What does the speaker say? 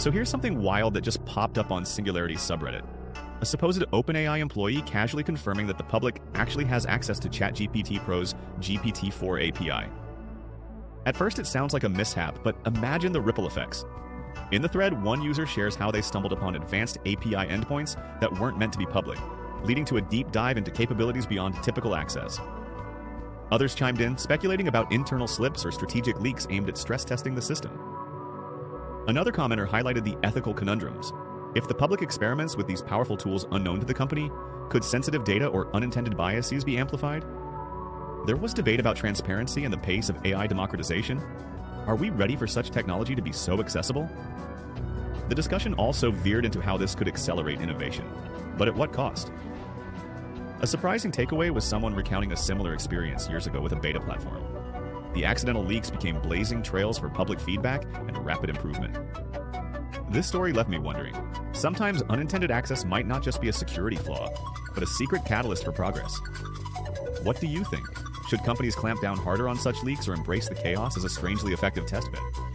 So here's something wild that just popped up on Singularity's subreddit. A supposed OpenAI employee casually confirming that the public actually has access to ChatGPT Pro's GPT-4 API. At first it sounds like a mishap, but imagine the ripple effects. In the thread, one user shares how they stumbled upon advanced API endpoints that weren't meant to be public, leading to a deep dive into capabilities beyond typical access. Others chimed in, speculating about internal slips or strategic leaks aimed at stress testing the system. Another commenter highlighted the ethical conundrums. If the public experiments with these powerful tools unknown to the company, could sensitive data or unintended biases be amplified? There was debate about transparency and the pace of AI democratization. Are we ready for such technology to be so accessible? The discussion also veered into how this could accelerate innovation, but at what cost? A surprising takeaway was someone recounting a similar experience years ago with a beta platform. The accidental leaks became blazing trails for public feedback and rapid improvement. This story left me wondering sometimes unintended access might not just be a security flaw, but a secret catalyst for progress. What do you think? Should companies clamp down harder on such leaks or embrace the chaos as a strangely effective testbed?